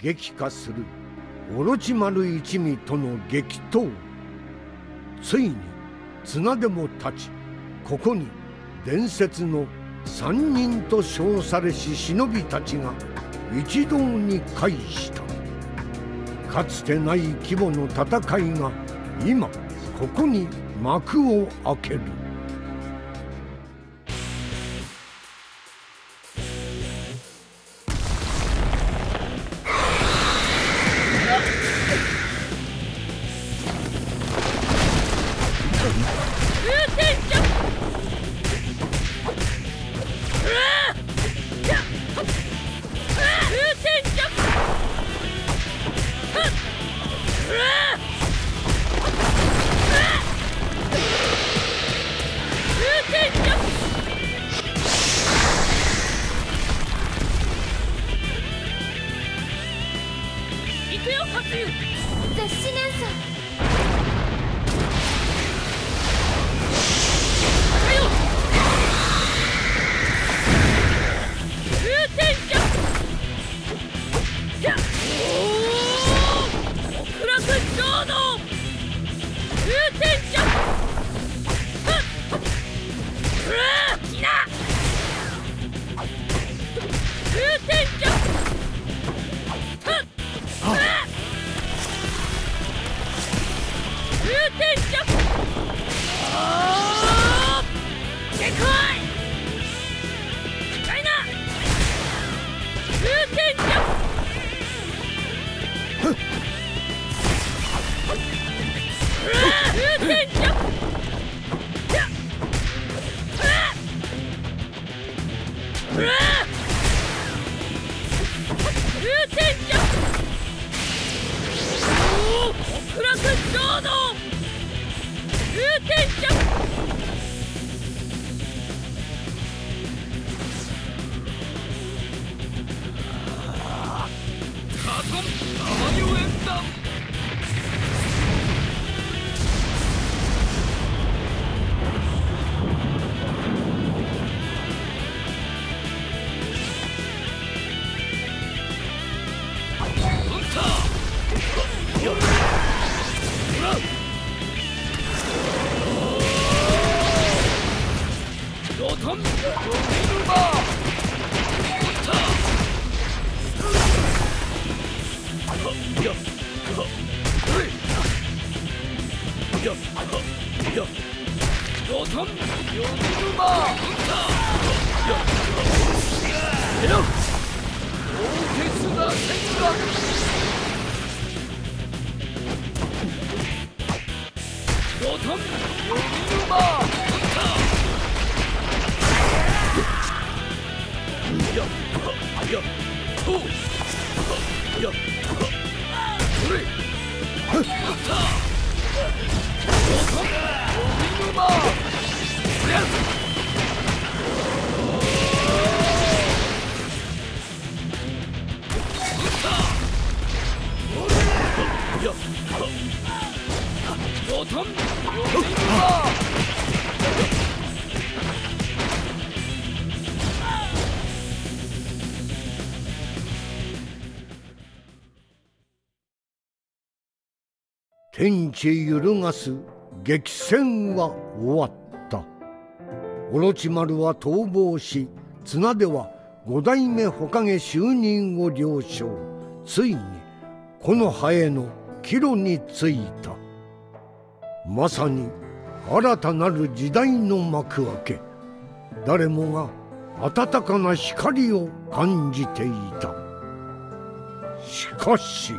激化する。オロチマル一味との激闘。ついに綱でも立ちここに伝説の三人と称されし忍びたちが一堂に会した。かつてない規模の戦いが今ここに幕を開ける。行くよ勝湯雑誌連鎖 Oh! Autumn! 天地揺るがす激戦は終わった。オロチマルは逃亡し綱では五代目火影就任を了承。ついにこのハエの岐路についた。まさに新たなる時代の幕開け。誰もが温かな光を感じていた。しかし